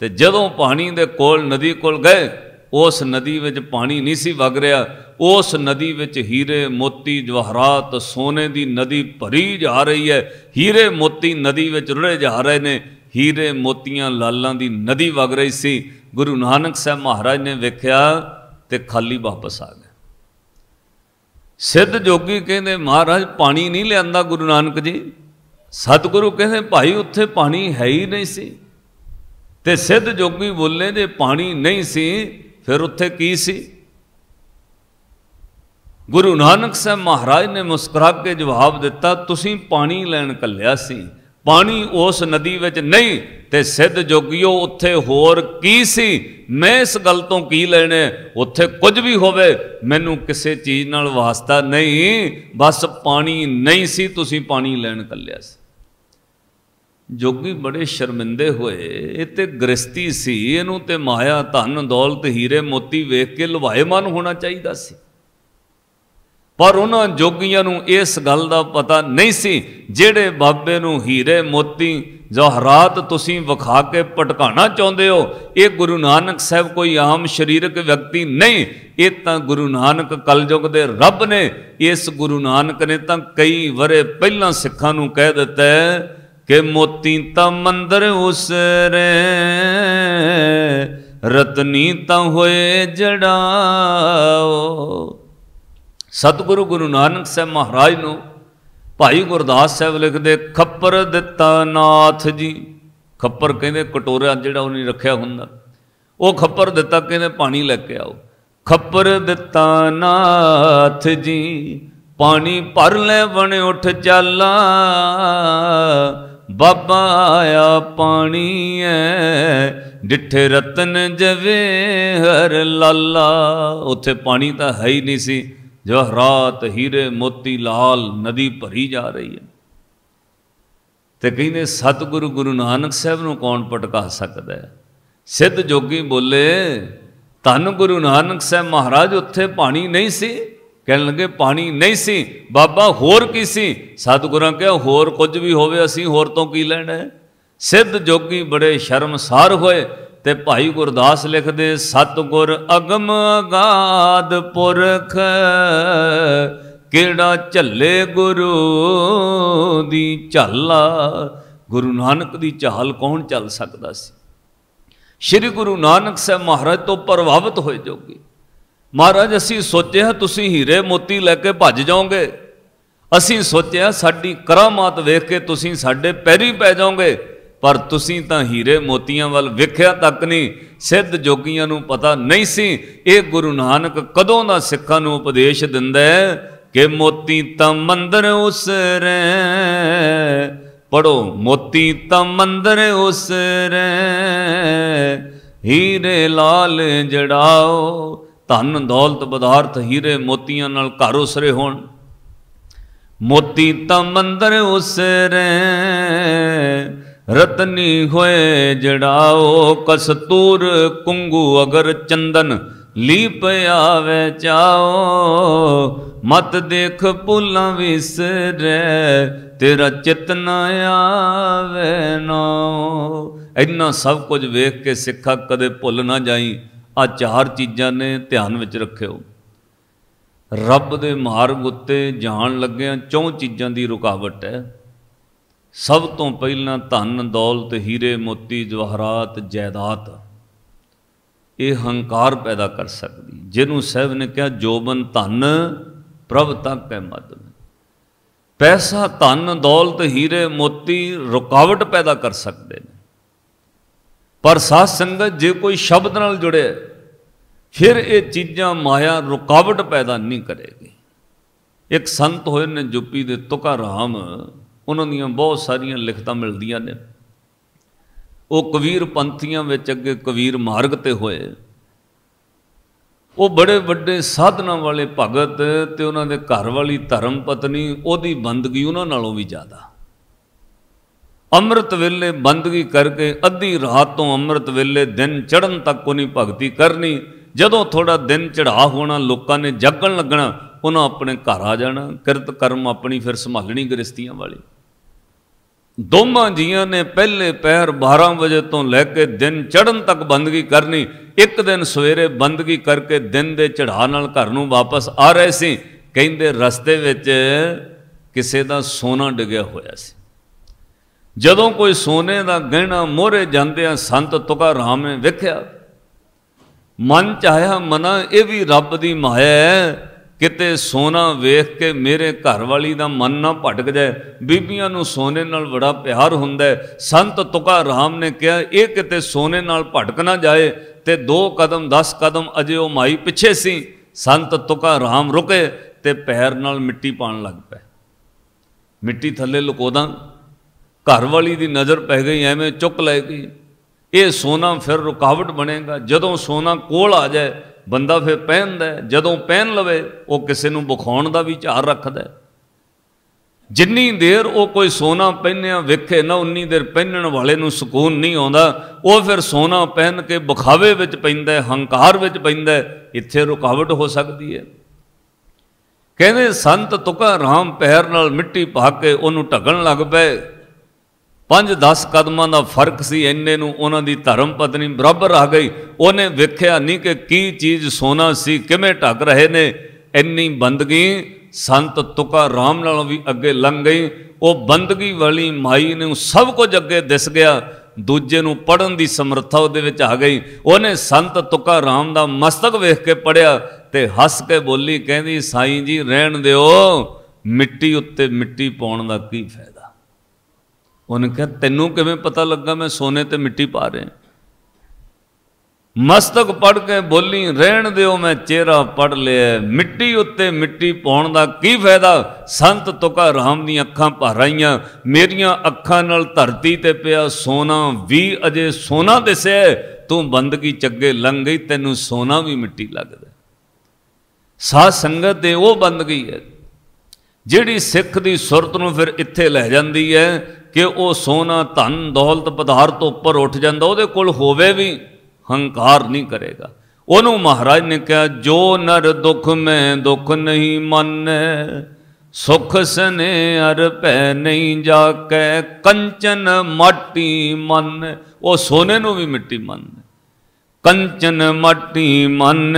A: ਤੇ ਜਦੋਂ ਪਾਣੀ ਦੇ ਕੋਲ, ਨਦੀ ਕੋਲ ਗਏ, ਉਸ ਨਦੀ ਵਿੱਚ ਪਾਣੀ ਨਹੀਂ ਸੀ ਵਗ ਰਿਹਾ। ਉਸ ਨਦੀ ਵਿੱਚ ਹੀਰੇ ਮੋਤੀ, ਜਵਾਹਰਾਤ ਸੋਨੇ ਦੀ ਨਦੀ ਭਰੀ ਜਾ ਰਹੀ ਹੈ। ਹੀਰੇ ਮੋਤੀ ਨਦੀ ਵਿੱਚ ਰੁੜੇ ਜਾ ਰਹੇ ਨੇ। ਹੀਰੇ ਮੋਤੀਆਂ ਲਾਲਾਂ ਦੀ ਨਦੀ ਵਗ ਰਹੀ ਸੀ। ਗੁਰੂ ਨਾਨਕ ਸਾਹਿਬ ਮਹਾਰਾਜ ਨੇ ਵੇਖਿਆ ਤੇ ਖਾਲੀ ਵਾਪਸ ਆ ਗਏ। ਸਿੱਧ ਜੋਗੀ ਕਹਿੰਦੇ, ਮਹਾਰਾਜ, ਪਾਣੀ ਨਹੀਂ ਲਿਆਂਦਾ ਗੁਰੂ ਨਾਨਕ ਜੀ। ਸਤਿਗੁਰੂ ਕਹਿੰਦੇ, ਭਾਈ, ਉੱਥੇ ਪਾਣੀ ਹੈ ਹੀ ਨਹੀਂ ਸੀ। ਤੇ ਸਿੱਧ ਜੋਗੀ ਬੋਲੇ, ਜੇ ਪਾਣੀ ਨਹੀਂ ਸੀ, ਫਿਰ ਉੱਥੇ ਕੀ ਸੀ? ਗੁਰੂ ਨਾਨਕ ਸਾਹਿਬ ਮਹਾਰਾਜ ਨੇ ਮੁਸਕਰਾ ਕੇ ਜਵਾਬ ਦਿੱਤਾ, ਤੁਸੀਂ ਪਾਣੀ ਲੈਣ ਕੱਲਿਆ ਸੀ। ਪਾਣੀ ਉਸ ਨਦੀ ਵਿੱਚ ਨਹੀਂ, ਤੇ ਸਿੱਧ ਜੋਗੀਓ ਉੱਥੇ ਹੋਰ ਕੀ ਸੀ? ਮੈਂ ਇਸ ਗੱਲ ਤੋਂ ਕੀ ਲੈਣਾ? ਉੱਥੇ ਕੁਝ ਵੀ ਹੋਵੇ, ਮੈਨੂੰ ਕਿਸੇ ਚੀਜ਼ ਨਾਲ ਵਾਸਤਾ ਨਹੀਂ। ਬਸ ਪਾਣੀ ਨਹੀਂ ਸੀ, ਤੁਸੀਂ ਪਾਣੀ ਲੈਣ ਕੱਲਿਆ ਸੀ। ਜੋਗੀ ਬੜੇ ਸ਼ਰਮਿੰਦੇ ਹੋਏ, ਇਹ ਤੇ ਗ੍ਰਸਤੀ ਸੀ, ਇਹਨੂੰ ਤੇ ਮਾਇਆ, ਧਨ, ਦੌਲਤ, ਹੀਰੇ, ਮੋਤੀ ਵੇਖ ਕੇ ਲੁਭਾਏ ਮਨ ਹੋਣਾ ਚਾਹੀਦਾ ਸੀ। ਪਰ ਉਹਨਾਂ ਜੋਗੀਆਂ ਨੂੰ ਇਸ ਗੱਲ ਦਾ ਪਤਾ ਨਹੀਂ ਸੀ, ਜਿਹੜੇ ਬਾਬੇ ਨੂੰ ਹੀਰੇ ਮੋਤੀ ਜਵਾਹਰਾਤ ਤੁਸੀਂ ਵਿਖਾ ਕੇ ਪਟਕਾਣਾ ਚਾਹੁੰਦੇ ਹੋ, ਇਹ ਗੁਰੂ ਨਾਨਕ ਸਾਹਿਬ ਕੋਈ ਆਮ ਸਰੀਰਕ ਵਿਅਕਤੀ ਨਹੀਂ, ਇਹ ਤਾਂ ਗੁਰੂ ਨਾਨਕ ਕਲਯੁਗ ਦੇ ਰੱਬ ਨੇ, ਇਸ ਗੁਰੂ ਨਾਨਕ ਨੇ ਤਾਂ ਕਈ ਵਰੇ ਪਹਿਲਾਂ ਸਿੱਖਾਂ ਨੂੰ ਕਹਿ ਦਿੱਤਾ ਕਿ ਮੋਤੀ ਤਾਂ ਮੰਦਰ ਉਸਰੇ, ਰਤਨੀ ਤਾਂ ਹੋਏ ਜੜਾਓ। ਸਤਿਗੁਰੂ ਗੁਰੂ ਨਾਨਕ ਸਾਹਿਬ ਮਹਾਰਾਜ ਨੂੰ ਭਾਈ ਗੁਰਦਾਸ ਸਾਹਿਬ ਲਿਖਦੇ, ਖੱਪਰ ਦਿੱਤਾ ਨਾਥ ਜੀ। ਖੱਪਰ ਕਹਿੰਦੇ, ਕਟੋਰਾ ਜਿਹੜਾ ਉਹਨੇ ਰੱਖਿਆ ਹੁੰਦਾ। ਉਹ ਖੱਪਰ ਦਿੱਤਾ, ਕਹਿੰਦੇ, ਪਾਣੀ ਲੈ ਕੇ ਆਓ। ਖੱਪਰ ਦਿੱਤਾ ਨਾਥ ਜੀ, ਪਾਣੀ ਭਰ ਲੈ ਬਣ ਉੱਠ ਚਾਲਾ। ਬਾਬਾ ਆਇਆ ਪਾਣੀ ਐ, ਡਿੱਠੇ ਰਤਨ ਜਵੇ ਹਰ ਲਾਲਾ। ਉੱਥੇ ਪਾਣੀ ਤਾਂ ਹੈ ਹੀ ਨਹੀਂ ਸੀ। ਜਵਾਹਰਾਤ ਹੀਰੇ ਮੋਤੀ ਲਾਲ ਨਦੀ ਭਰੀ ਜਾ ਰਹੀ ਹੈ। ਤੇ ਕਹਿੰਦੇ ਸਤਿਗੁਰੂ ਗੁਰੂ ਨਾਨਕ ਸਾਹਿਬ ਨੂੰ ਕੌਣ ਪਟਕਾ ਸਕਦਾ ਹੈ? ਸਿੱਧ ਜੋਗੀ ਬੋਲੇ, ਧੰਨ ਗੁਰੂ ਨਾਨਕ ਸਾਹਿਬ ਮਹਾਰਾਜ, ਉੱਥੇ ਪਾਣੀ ਨਹੀਂ ਸੀ? ਕਹਿਣ ਲੱਗੇ, ਪਾਣੀ ਨਹੀਂ ਸੀ। ਬਾਬਾ, ਹੋਰ ਕੀ ਸੀ? ਸਤਿਗੁਰਾਂ ਕਿਹਾ, ਹੋਰ ਕੁਝ ਵੀ ਹੋਵੇ, ਅਸੀਂ ਹੋਰ ਤੋਂ ਕੀ ਲੈਣਾ ਹੈ? ਸਿੱਧ ਜੋਗੀ ਬੜੇ ਸ਼ਰਮਸਾਰ ਹੋਏ। ਤੇ ਭਾਈ ਗੁਰਦਾਸ ਲਿਖਦੇ, ਸਤਗੁਰ ਅਗਮ ਅਗਾਦ ਪੁਰਖ, ਕਿਹੜਾ ਝੱਲੇ ਗੁਰੂ ਦੀ ਝਾਲਾ? ਗੁਰੂ ਨਾਨਕ ਦੀ ਚਾਲ ਕੌਣ ਚੱਲ ਸਕਦਾ ਸੀ? ਸ੍ਰੀ ਗੁਰੂ ਨਾਨਕ ਸਾਹਿਬ ਮਹਾਰਾਜ ਤੋਂ ਪ੍ਰਭਾਵਿਤ ਹੋਏ ਜੋਗੀ। ਮਹਾਰਾਜ, ਅਸੀਂ ਸੋਚਿਆ, ਤੁਸੀਂ ਹੀਰੇ ਮੋਤੀ ਲੈ ਕੇ ਭੱਜ ਜਾਓਗੇ। ਅਸੀਂ ਸੋਚਿਆ, ਸਾਡੀ ਕਰਾਮਾਤ ਵੇਖ ਕੇ ਤੁਸੀਂ ਸਾਡੇ ਪੈਰੀ ਪੈ ਜਾਓਗੇ। ਪਰ ਤੁਸੀਂ ਤਾਂ ਹੀਰੇ ਮੋਤੀਆਂ ਵੱਲ ਵੇਖਿਆ ਤੱਕ ਨਹੀਂ, ਸਿੱਧ ਜੋਗੀਆਂ ਨੂੰ ਪਤਾ ਨਹੀਂ ਸੀ, ਇਹ ਗੁਰੂ ਨਾਨਕ ਕਦੋਂ ਦਾ ਸਿੱਖਾਂ ਨੂੰ ਉਪਦੇਸ਼ ਦਿੰਦਾ ਹੈ ਕਿ ਮੋਤੀ ਤਾਂ ਮੰਦਰ ਉਸਰੇ ਪੜੋ ਮੋਤੀ ਤਾਂ ਮੰਦਰ ਉਸਰੇ ਹੀਰੇ ਲਾਲ ਜੜਾਓ, ਧਨ ਦੌਲਤ ਪਦਾਰਥ ਹੀਰੇ ਮੋਤੀਆਂ ਨਾਲ ਘਰ ਉਸਰੇ ਹੋਣ। ਮੋਤੀ ਤਾਂ ਮੰਦਰ ਉਸਰੇ ਰਤਨੀ ਹੋਏ ਜੜਾਓ ਕਸਤੂਰ ਕੁੰਗੂ ਅਗਰ ਚੰਦਨ ਲੀਪ ਆਵੇ ਚਾਓ। ਮਤ ਦੇਖ ਪੁੱਲਾਂ ਵਿਸਰੈ, ਤੇਰਾ ਚਿਤ ਨਾ ਆਵੇ ਨੋ। ਇੰਨਾ ਸਭ ਕੁਝ ਵੇਖ ਕੇ ਸਿੱਖਾ ਕਦੇ ਭੁੱਲ ਨਾ ਜਾਈ। ਆ ਚਾਰ ਚੀਜ਼ਾਂ ਨੇ ਧਿਆਨ ਵਿੱਚ ਰੱਖਿਓ। ਰੱਬ ਦੇ ਮਾਰਗ ਉੱਤੇ ਜਾਣ ਲੱਗਿਆਂ ਚੌਂ ਚੀਜ਼ਾਂ ਦੀ ਰੁਕਾਵਟ ਹੈ। ਸਭ ਤੋਂ ਪਹਿਲਾਂ ਧਨ ਦੌਲਤ, ਹੀਰੇ, ਮੋਤੀ, ਜਵਾਹਰਾਤ ਜਾਇਦਾਦ ਇਹ ਹੰਕਾਰ ਪੈਦਾ ਕਰ ਸਕਦੀ। ਜਿਹਨੂੰ ਸਾਹਿਬ ਨੇ ਕਿਹਾ, ਜੋਬਨ ਧਨ, ਪ੍ਰਭ ਤੱਕ ਹੈ ਮਦ ਪੈਸਾ ਧਨ, ਦੌਲਤ, ਹੀਰੇ, ਮੋਤੀ, ਰੁਕਾਵਟ ਪੈਦਾ ਕਰ ਸਕਦੇ ਨੇ। ਪਰ ਸਾਧ ਸੰਗਤ, ਜੇ ਕੋਈ ਸ਼ਬਦ ਨਾਲ ਜੁੜਿਆ ਫਿਰ ਇਹ ਚੀਜ਼ਾਂ ਮਾਇਆ, ਰੁਕਾਵਟ ਪੈਦਾ ਨਹੀਂ ਕਰੇਗੀ। ਇੱਕ ਸੰਤ ਹੋਏ ਨੇ ਜੁਪੀ ਦੇ ਤੁਕਾ ਰਾਮ ਉਹਨਾਂ ਦੀਆਂ ਬਹੁਤ ਸਾਰੀਆਂ ਲਿਖਤਾਂ ਮਿਲਦੀਆਂ ਨੇ। ਉਹ ਕਬੀਰ ਪੰਥੀਆਂ ਵਿੱਚ ਅੱਗੇ ਕਬੀਰ ਮਾਰਗ ਤੇ ਹੋਏ। ਉਹ ਬੜੇ ਵੱਡੇ ਸਾਧਨਾ ਵਾਲੇ ਭਗਤ ਤੇ ਉਹਨਾਂ ਦੇ ਘਰ ਵਾਲੀ ਧਰਮ ਪਤਨੀ, ਉਹਦੀ ਬੰਦਗੀ ਉਹਨਾਂ ਨਾਲੋਂ ਵੀ ਜ਼ਿਆਦਾ। ਅੰਮ੍ਰਿਤ ਵੇਲੇ ਬੰਦਗੀ ਕਰਕੇ ਅੱਧੀ ਰਾਤ ਤੋਂ ਅੰਮ੍ਰਿਤ ਵੇਲੇ ਦਿਨ ਚੜਨ ਤੱਕ ਉਹਨੇ ਭਗਤੀ ਕਰਨੀ। ਜਦੋਂ ਥੋੜਾ ਦਿਨ ਚੜਾ ਹੋਣਾ, ਲੋਕਾਂ ਨੇ ਜਾਗਣ ਲੱਗਣਾ, ਉਹਨਾਂ ਆਪਣੇ ਘਰ ਆ ਜਾਣਾ। ਕਿਰਤ ਕਰਮ ਆਪਣੀ ਫਿਰ ਸੰਭਾਲਣੀ ਗ੍ਰਸਤੀਆਂ ਵਾਲੀ। ਦੋਵਾਂ ਜੀਆਂ ਨੇ ਪਹਿਲੇ ਪਹਿਰ 12 ਵਜੇ ਤੋਂ ਲੈ ਕੇ ਦਿਨ ਚੜਨ ਤੱਕ ਬੰਦਗੀ ਕਰਨੀ, ਇੱਕ ਦਿਨ ਸਵੇਰੇ ਬੰਦਗੀ ਕਰਕੇ ਦਿਨ ਦੇ ਚੜਾ ਨਾਲ ਘਰ ਨੂੰ ਵਾਪਸ ਆ ਰਹੇ ਸੀ। ਕਹਿੰਦੇ ਰਸਤੇ ਵਿੱਚ ਕਿਸੇ ਦਾ ਸੋਨਾ ਡਿੱਗਿਆ ਹੋਇਆ ਸੀ। ਜਦੋਂ ਕੋਈ ਸੋਨੇ ਦਾ ਗਹਿਣਾ ਮੋਹਰੇ ਜਾਂਦਿਆਂ ਸੰਤ ਤੁਕਾ ਰਾਮ ਨੇ ਵੇਖਿਆ, ਮਨ ਚ ਆਇਆ ਮਨਾ, ਇਹ ਵੀ ਰੱਬ ਦੀ ਮਾਇਆ ਹੈ। ਕਿਤੇ ਸੋਨਾ ਵੇਖ ਕੇ ਮੇਰੇ ਘਰ ਵਾਲੀ ਦਾ ਮਨ ਨਾ ਭਟਕ ਜਾਏ, ਬੀਬੀਆਂ ਨੂੰ ਸੋਨੇ ਨਾਲ ਬੜਾ ਪਿਆਰ ਹੁੰਦਾ ਹੈ। ਸੰਤ ਤੁਕਾ ਰਾਮ ਨੇ ਕਿਹਾ, ਇਹ ਕਿਤੇ ਸੋਨੇ ਨਾਲ ਭਟਕ ਨਾ ਜਾਏ ਤੇ ਦੋ ਕਦਮ 10 ਕਦਮ ਅਜੇ ਉਹ ਮਾਈ ਪਿੱਛੇ ਸੀ। ਸੰਤ ਤੁਕਾ ਰਾਮ ਰੁਕੇ ਤੇ ਪੈਰ ਨਾਲ ਮਿੱਟੀ ਪਾਣ ਲੱਗ ਪਏ। ਮਿੱਟੀ ਥੱਲੇ ਲੁਕੋਦਾਂ ਘਰ ਵਾਲੀ ਦੀ ਨਜ਼ਰ ਪੈ ਗਈ, ਐਵੇਂ ਚੁੱਕ ਲੈ ਗਈ। ਇਹ ਸੋਨਾ ਫਿਰ ਰੁਕਾਵਟ ਬਣੇਗਾ। ਜਦੋਂ ਸੋਨਾ ਕੋਲ ਆ ਜਾਏ ਬੰਦਾ ਫਿਰ ਪਹਿਨਦਾ ਜਦੋਂ ਪਹਿਨ ਲਵੇ, ਉਹ ਕਿਸੇ ਨੂੰ ਬਖਾਉਣ ਦਾ ਵੀ ਝਾਰ ਰੱਖਦਾ ਜਿੰਨੀ ਦੇਰ ਉਹ ਕੋਈ ਸੋਨਾ ਪਹਿਨਿਆ, ਵੇਖੇ ਨਾ, ਉਨੀ ਦੇਰ ਪਹਿਨਣ ਵਾਲੇ ਨੂੰ ਸਕੂਨ ਨਹੀਂ ਆਉਂਦਾ। ਉਹ ਫਿਰ ਸੋਨਾ ਪਹਿਨ ਕੇ ਬਖਾਵੇ ਵਿੱਚ ਪੈਂਦਾ ਹੰਕਾਰ ਵਿੱਚ ਪੈਂਦਾ ਇੱਥੇ ਰੁਕਾਵਟ ਹੋ ਸਕਦੀ ਹੈ। ਕਹਿੰਦੇ, ਸੰਤ ਤੁਕਾ ਰਾਮ ਪੈਰ ਨਾਲ ਮਿੱਟੀ ਪਾ ਕੇ ਉਹਨੂੰ ਢਕਣ ਲੱਗ ਪਏ। 5-10 ਕਦਮਾਂ ਦਾ ਫ਼ਰਕ ਸੀ ਇੰਨੇ ਨੂੰ ਉਹਨਾਂ ਦੀ ਧਰਮ ਪਤਨੀ ਬਰਾਬਰ ਆ ਗਈ। ਉਹਨੇ ਵੇਖਿਆ ਨਹੀਂ ਕਿ ਕੀ ਚੀਜ਼ ਸੋਨਾ ਸੀ, ਕਿਵੇਂ ਢਕ ਰਹੇ ਨੇ। ਇੰਨੀ ਬੰਦਗੀ, ਸੰਤ ਤੁਕਾ ਰਾਮ ਨਾਲੋਂ ਵੀ ਅੱਗੇ ਲੰਘ ਗਈ। ਉਹ ਬੰਦਗੀ ਵਾਲੀ ਮਾਈ ਨੂੰ ਸਭ ਕੁਝ ਅੱਗੇ ਦਿਸ ਗਿਆ। ਦੂਜੇ ਨੂੰ ਪੜਨ ਦੀ ਸਮਰੱਥਾ ਉਹਦੇ ਵਿੱਚ ਆ ਗਈ। ਉਹਨੇ ਸੰਤ ਤੁਕਾ ਰਾਮ ਦਾ ਮਸਤਕ ਵੇਖ ਕੇ ਪੜਿਆ ਤੇ ਹੱਸ ਕੇ ਬੋਲੀ, ਕਹਿੰਦੀ, ਸਾਈਂ ਜੀ, ਰਹਿਣ ਦਿਓ। ਮਿੱਟੀ ਉੱਤੇ ਮਿੱਟੀ ਪਾਉਣ ਦਾ ਕੀ ਫਾਇਦਾ? ਉਹਨੇ ਕਿਹਾ, ਤੈਨੂੰ ਕਿਵੇਂ ਪਤਾ ਲੱਗਾ ਮੈਂ ਸੋਨੇ ਤੇ ਮਿੱਟੀ ਪਾ ਰਿਹਾ ਮਸਤਕ ਪੜ ਕੇ ਬੋਲੀ, ਰਹਿਣ ਦਿਓ, ਮੈਂ ਚਿਹਰਾ ਪੜ ਲਿਆ ਮਿੱਟੀ ਉੱਤੇ ਮਿੱਟੀ ਪਾਉਣ ਦਾ ਕੀ ਫਾਇਦਾ? ਸੰਤ ਤੁਕਾ ਰਾਮ ਦੀਆਂ ਅੱਖਾਂ ਭਰ ਆਈਆਂ ਮੇਰੀਆਂ ਅੱਖਾਂ ਨਾਲ ਧਰਤੀ ਤੇ ਪਿਆ ਸੋਨਾ। ਵੀ ਅਜੇ ਸੋਨਾ ਦਿਸਿਆ ਤੂੰ ਬੰਦਗੀ ਚੱਗੇ ਲੰਘ ਗਈ, ਤੈਨੂੰ ਸੋਨਾ ਵੀ ਮਿੱਟੀ ਲੱਗਦਾ ਸਾਧ ਸੰਗਤ ਦੇ ਉਹ ਬੰਦਗੀ ਹੈ, ਜਿਹੜੀ ਸਿੱਖ ਦੀ ਸੁਰਤ ਨੂੰ ਫਿਰ ਇੱਥੇ ਲੈ ਜਾਂਦੀ ਹੈ ਕਿ ਉਹ ਸੋਨਾ, ਧਨ, ਦੌਲਤ, ਪਦਾਰਥ ਉੱਪਰ ਉੱਠ ਜਾਂਦਾ, ਉਹਦੇ ਕੋਲ ਹੋਵੇ ਵੀ ਹੰਕਾਰ ਨਹੀਂ ਕਰੇਗਾ। ਉਹਨੂੰ ਮਹਾਰਾਜ ਨੇ ਕਿਹਾ, ਜੋ ਨਰ ਦੁੱਖ ਮੈਂ ਦੁੱਖ ਨਹੀਂ ਮੰਨੈ, ਸੁਖ ਸਨੇ ਅਰ ਪੈ ਨਹੀਂ ਜਾ ਕੇ ਕੰਚਨ ਮਾਟੀ ਮੰਨ। ਉਹ ਸੋਨੇ ਨੂੰ ਵੀ ਮਿੱਟੀ ਮੰਨ। ਕੰਚਨ ਮਾਟੀ ਮੰਨ,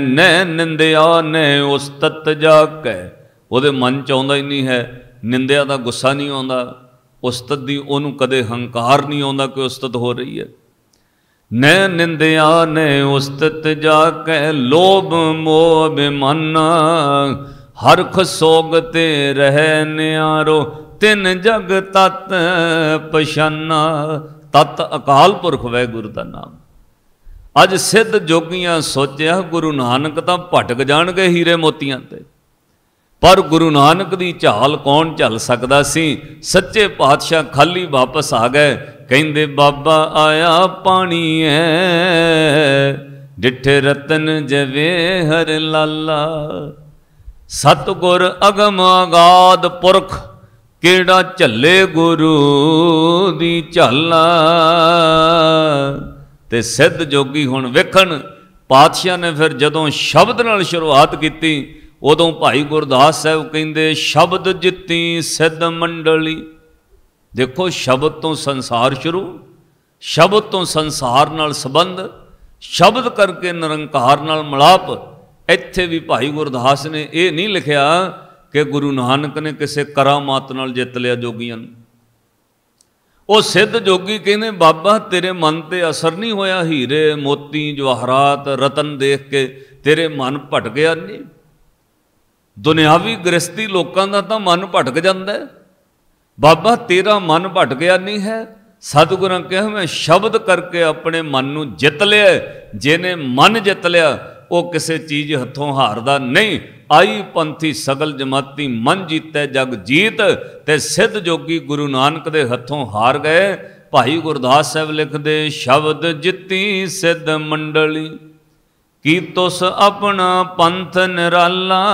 A: ਨੈ ਨਿੰਦਿਆ, ਨੇ ਉਸਤਤ ਜਾ ਕੇ ਉਹਦੇ ਮਨ ਚ ਆਉਂਦਾ ਹੀ ਨਹੀਂ ਹੈ, ਨਿੰਦਿਆ ਦਾ ਗੁੱਸਾ ਨਹੀਂ ਆਉਂਦਾ। ਉਸਤਤ ਦੀ, ਉਹਨੂੰ ਕਦੇ ਹੰਕਾਰ ਨਹੀਂ ਆਉਂਦਾ ਕਿ ਉਸਤਤ ਹੋ ਰਹੀ ਹੈ। ਨੈ ਨਿੰਦਿਆ ਨੇ ਉਸਤਤ ਜਾ ਕੇ ਲੋਭ ਮੋਹ ਬਿਮਾਨਾ। ਹਰਖ ਸੋਗ ਤੇ ਰਹਿ ਨਿਆਰੋ, ਤਿੰਨ ਜਗ ਤਤ ਪਛਾਨਾ। ਤਤ ਅਕਾਲ ਪੁਰਖ ਵੈਗੁਰੂ ਦਾ ਨਾਮ। ਅੱਜ ਸਿੱਧ ਜੋਗੀਆਂ ਸੋਚਿਆ, ਗੁਰੂ ਨਾਨਕ ਤਾਂ ਭਟਕ ਜਾਣਗੇ ਹੀਰੇ ਮੋਤੀਆਂ ਤੇ। ਪਰ ਗੁਰੂ ਨਾਨਕ ਦੀ ਝਾਲ ਕੌਣ ਝੱਲ ਸਕਦਾ ਸੀ? ਸੱਚੇ ਪਾਤਸ਼ਾਹ ਖਾਲੀ ਵਾਪਸ ਆ ਗਏ। ਕਹਿੰਦੇ, ਬਾਬਾ, ਆਇਆ ਪਾਣੀ ਐ। ਡਿੱਠੇ ਰਤਨ ਜਵੇ ਹਰ ਲਾਲਾ। ਸਤਗੁਰ ਅਗਮ ਆਗਾਦ ਪੁਰਖ, ਕਿਹੜਾ ਝੱਲੇ ਗੁਰੂ ਦੀ ਝਾਲਾ? ਤੇ ਸਿੱਧ ਜੋਗੀ ਹੁਣ ਵੇਖਣ, ਪਾਤਸ਼ਾਹ ਨੇ ਫਿਰ ਜਦੋਂ ਸ਼ਬਦ ਨਾਲ ਸ਼ੁਰੂਆਤ ਕੀਤੀ ਉਦੋਂ ਭਾਈ ਗੁਰਦਾਸ ਸਾਹਿਬ ਕਹਿੰਦੇ, ਸ਼ਬਦ ਜਿੱਤੀ ਸਿੱਧ ਮੰਡਲੀ। ਦੇਖੋ, ਸ਼ਬਦ ਤੋਂ ਸੰਸਾਰ ਸ਼ੁਰੂ, ਸ਼ਬਦ ਤੋਂ ਸੰਸਾਰ ਨਾਲ ਸੰਬੰਧ, ਸ਼ਬਦ ਕਰਕੇ ਨਿਰੰਕਾਰ ਨਾਲ ਮਲਾਪ। ਇੱਥੇ ਵੀ ਭਾਈ ਗੁਰਦਾਸ ਨੇ ਇਹ ਨਹੀਂ ਲਿਖਿਆ ਕਿ ਗੁਰੂ ਨਾਨਕ ਨੇ ਕਿਸੇ ਕਰਾਮਾਤ ਨਾਲ ਜਿੱਤ ਲਿਆ ਜੋਗੀਆਂ ਨੂੰ। ਉਹ ਸਿੱਧ ਜੋਗੀ ਕਹਿੰਦੇ, ਬਾਬਾ, ਤੇਰੇ ਮਨ ਤੇ ਅਸਰ ਨਹੀਂ ਹੋਇਆ ਹੀਰੇ, ਮੋਤੀ, ਜਵਾਹਰਾਤ, ਰਤਨ ਦੇਖ ਕੇ ਤੇਰੇ ਮਨ ਭਟ ਗਿਆ ਨਹੀਂ ਦੁਨਿਆਵੀ ਗ੍ਰਸਤੀ ਲੋਕਾਂ ਦਾ ਤਾਂ ਮਨ ਭਟਕ ਜਾਂਦਾ ਹੈ। ਬਾਬਾ, ਤੇਰਾ ਮਨ ਭਟਕਿਆ ਨਹੀਂ ਹੈ। ਸਤਿਗੁਰਾਂ ਕਿਹਾ, ਮੈਂ ਸ਼ਬਦ ਕਰਕੇ ਆਪਣੇ ਮਨ ਨੂੰ ਜਿੱਤ ਲਿਆ ਜਿਹਨੇ ਮਨ ਜਿੱਤ ਲਿਆ, ਉਹ ਕਿਸੇ ਚੀਜ਼ ਹੱਥੋਂ ਹਾਰਦਾ ਨਹੀਂ। ਆਈ ਪੰਥੀ ਸਗਲ ਜਮਾਤੀ, ਮਨ ਜੀਤੈ ਜਗ ਜੀਤ, ਤੇ ਸਿੱਧ ਜੋਗੀ ਗੁਰੂ ਨਾਨਕ ਦੇ ਹੱਥੋਂ ਹਾਰ ਗਏ। ਭਾਈ ਗੁਰਦਾਸ ਸਾਹਿਬ ਲਿਖਦੇ, ਸ਼ਬਦ ਜਿੱਤੀ ਸਿੱਧ ਮੰਡਲੀ। ਕੀ ਤੁਸ ਆਪਣਾ ਪੰਥ ਨਿਰਾਲਾ?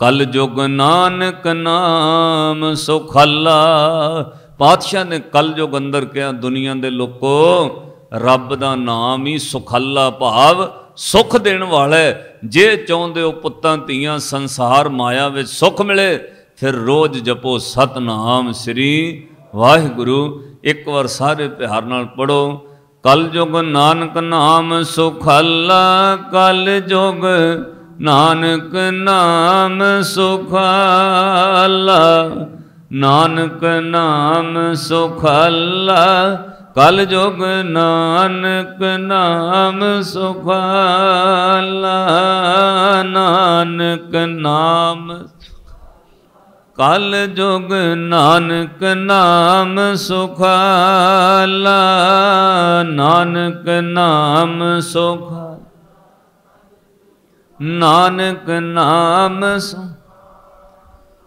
A: ਕਲ ਜੁਗ ਨਾਨਕ ਨਾਮ ਸੁਖਾਲਾ। ਪਾਤਸ਼ਾਹ ਨੇ ਕਲ ਜੁਗ ਅੰਦਰ ਕਿਹਾ, ਦੁਨੀਆ ਦੇ ਲੋਕੋ, ਰੱਬ ਦਾ ਨਾਮ ਹੀ ਸੁਖਾਲਾ ਭਾਵ ਸੁਖ ਦੇਣ ਵਾਲਾ ਜੇ ਚਾਹੁੰਦੇ ਹੋ ਪੁੱਤਾਂ, ਧੀਆਂ, ਸੰਸਾਰ ਮਾਇਆ ਵਿੱਚ ਸੁਖ ਮਿਲੇ, ਫਿਰ ਰੋਜ਼ ਜਪੋ ਸਤਨਾਮ ਸ੍ਰੀ ਵਾਹਿਗੁਰੂ। ਇੱਕ ਵਾਰ ਸਾਰੇ ਪਿਆਰ ਨਾਲ ਪੜੋ ਕਲ ਜੁਗ ਨਾਨਕ ਨਾਮ ਸੁਖਾਲਾ, ਕਲ ਜੁਗ ਨਾਨਕ ਨਾਮ ਸੁਖਾਲਾ, ਨਾਨਕ ਨਾਮ ਸੁਖਾਲਾ, ਕਲ ਜੁਗ ਨਾਨਕ ਨਾਮ ਸੁਖਾਲਾ, ਨਾਨਕ ਨਾਮ ਕਲ ਜੁਗ ਨਾਨਕ ਨਾਮ ਸੁਖਾਲਾ, ਨਾਨਕ ਨਾਮ ਸੁਖਾ ਨਾਨਕ ਨਾਮ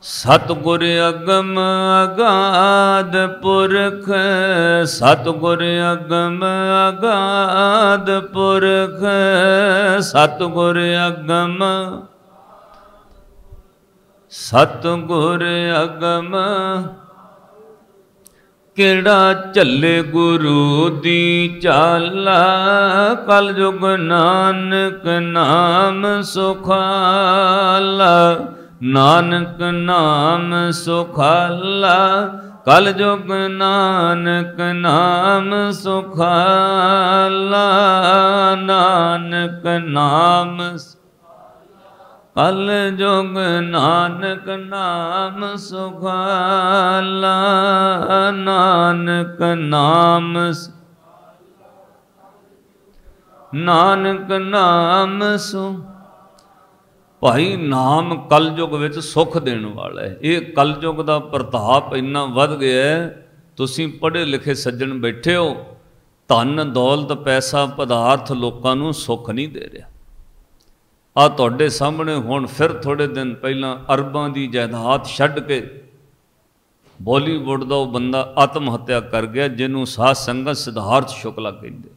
A: ਸਤਗੁਰ ਅਗਮ ਅਗਾਧ ਪੁਰਖ, ਸਤਗੁਰ ਅਗਮ ਅਗਾਧ ਪੁਰਖ, ਸਤਗੁਰ ਅਗਮ ਸਤਗੁਰ ਅਗਮ, ਕਿਹੜਾ ਝੱਲੇ ਗੁਰੂ ਦੀ ਚਾਲਾ ਕਲ ਜੁਗ ਨਾਨਕ ਨਾਮ ਸੁਖਾਲਾ, ਨਾਨਕ ਨਾਮ ਸੁਖਾਲਾ, ਕਲ ਜੁਗ ਨਾਨਕ ਨਾਮ ਸੁਖਾਲਾ, ਨਾਨਕ ਨਾਮ ਕਲ ਜੁਗ ਨਾਨਕ ਨਾਮ ਸੁਖਾਲਾ, ਨਾਨਕ ਨਾਮ ਨਾਨਕ ਨਾਮ ਸੁ। ਭਾਈ ਨਾਮ ਕਲਯੁਗ ਵਿੱਚ ਸੁਖ ਦੇਣ ਵਾਲਾ ਹੈ। ਇਹ ਕਲਯੁਗ ਦਾ ਪ੍ਰਤਾਪ ਇੰਨਾ ਵੱਧ ਗਿਆ ਤੁਸੀਂ ਪੜ੍ਹੇ ਲਿਖੇ ਸੱਜਣ ਬੈਠੇ ਹੋ, ਧਨ, ਦੌਲਤ, ਪੈਸਾ, ਪਦਾਰਥ ਲੋਕਾਂ ਨੂੰ ਸੁੱਖ ਨਹੀਂ ਦੇ ਰਿਹਾ। ਆ ਤੁਹਾਡੇ ਸਾਹਮਣੇ ਹੁਣ ਫਿਰ ਥੋੜੇ ਦਿਨ ਪਹਿਲਾਂ ਅਰਬਾਂ ਦੀ ਜਾਇਦਾਦ ਛੱਡ ਕੇ ਬਾਲੀਵੁੱਡ ਦਾ ਉਹ ਬੰਦਾ ਆਤਮ ਹੱਤਿਆ ਕਰ ਗਿਆ, ਜਿਹਨੂੰ ਸਾਧ ਸੰਗਤ ਸਿਧਾਰਥ ਸ਼ੁਕਲਾ ਕਹਿੰਦੇ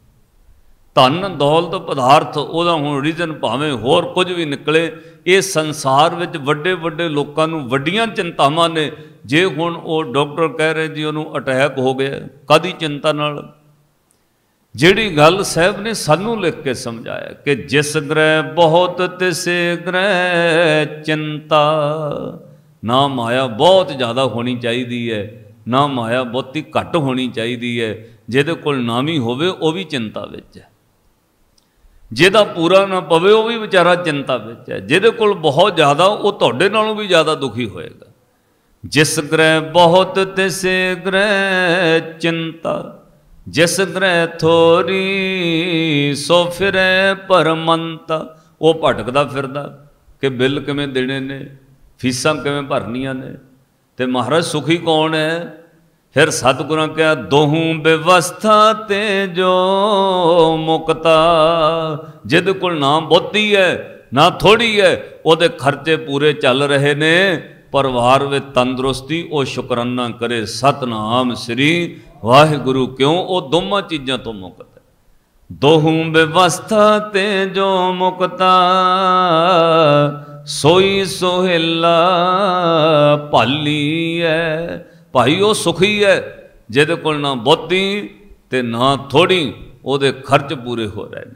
A: ਧਨ, ਦੌਲਤ, ਪਦਾਰਥ, ਉਹਦਾ ਹੁਣ ਰੀਜਨ ਭਾਵੇਂ ਹੋਰ ਕੁਝ ਵੀ ਨਿਕਲੇ, ਇਹ ਸੰਸਾਰ ਵਿੱਚ ਵੱਡੇ ਵੱਡੇ ਲੋਕਾਂ ਨੂੰ ਵੱਡੀਆਂ ਚਿੰਤਾਵਾਂ ਨੇ। ਜੇ ਹੁਣ ਉਹ ਡਾਕਟਰ ਕਹਿ ਰਹੇ ਜੀ ਉਹਨੂੰ ਅਟੈਕ ਹੋ ਗਿਆ ਕਾਦੀ ਚਿੰਤਾ ਨਾਲ? ਜਿਹੜੀ ਗੱਲ ਸਾਹਿਬ ਨੇ ਸਾਨੂੰ ਲਿਖ ਕੇ ਸਮਝਾਇਆ ਕਿ ਜਿਸ ਗ੍ਰਹਿ ਬਹੁਤ ਤਿਸੇ ਗ੍ਰਹਿ ਚਿੰਤਾ। ਨਾ ਮਾਇਆ ਬਹੁਤ ਜ਼ਿਆਦਾ ਹੋਣੀ ਚਾਹੀਦੀ ਹੈ, ਨਾ ਮਾਇਆ ਬਹੁਤੀ ਘੱਟ ਹੋਣੀ ਚਾਹੀਦੀ ਹੈ। ਜਿਹਦੇ ਕੋਲ ਨਾਮੀ ਹੋਵੇ ਉਹ ਵੀ ਚਿੰਤਾ ਵਿੱਚ ਹੈ। ਜਿਹਦਾ ਪੂਰਾ ਨਾ ਪਵੇ ਉਹ ਵੀ ਵਿਚਾਰਾ ਚਿੰਤਾ ਵਿੱਚ ਹੈ। ਜਿਹਦੇ ਕੋਲ ਬਹੁਤ ਜ਼ਿਆਦਾ ਉਹ ਤੁਹਾਡੇ ਨਾਲੋਂ ਵੀ ਜ਼ਿਆਦਾ ਦੁਖੀ ਹੋਏਗਾ। ਜਿਸ ਗ੍ਰਹਿ ਬਹੁਤ ਤਿਸੇ ਗ੍ਰਹਿ ਚਿੰਤਾ। ਜਿਸ ਗ੍ਰਹਿ ਥੋਰੀ, ਸੋ ਫਿਰੇ ਪਰਮੰਤ ਉਹ ਭਟਕਦਾ ਫਿਰਦਾ ਕਿ ਬਿੱਲ ਕਿਵੇਂ ਦੇਣੇ ਨੇ, ਫੀਸਾਂ ਕਿਵੇਂ ਭਰਨੀਆਂ ਨੇ। ਤੇ ਮਹਾਰਾਜ, ਸੁਖੀ ਕੌਣ ਹੈ? ਫਿਰ ਸਤਿਗੁਰਾਂ ਕਿਹਾ, ਦੋਹੂ ਬਿਵਸਥਾ ਤੇ ਜੋ ਮੁਕਤਾ। ਜਿਹਦੇ ਕੋਲ ਨਾ ਬਹੁਤੀ ਹੈ, ਨਾ ਥੋੜੀ ਹੈ, ਉਹਦੇ ਖਰਚੇ ਪੂਰੇ ਚੱਲ ਰਹੇ ਨੇ। ਪਰਿਵਾਰ ਵਿੱਚ ਤੰਦਰੁਸਤੀ, ਉਹ ਸ਼ੁਕਰਾਨਾ ਕਰੇ। ਸਤਨਾਮ ਸ੍ਰੀ ਵਾਹਿਗੁਰੂ। ਕਿਉਂ? ਉਹ ਦੋਵਾਂ ਚੀਜ਼ਾਂ ਤੋਂ ਮੁਕਤ ਹੈ। ਦੋਹੂ ਬਿਵਸਥਾ ਤੇ ਜੋ ਮੁਕਤਾ ਸੋਈ ਸੋਹਿਲਾ ਭਾਲੀ ਹੈ ਭਾਈ, ਉਹ ਸੁਖੀ ਹੈ ਜਿਹਦੇ ਕੋਲ ਨਾ ਬਹੁਤੀ ਤੇ ਨਾ ਥੋੜੀ ਉਹਦੇ ਖਰਚ ਪੂਰੇ ਹੋ ਰਹੇ ਨੇ।